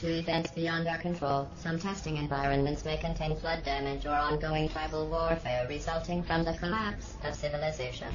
to events beyond our control. Some testing environments may contain flood damage or ongoing tribal warfare resulting from the collapse of civilization.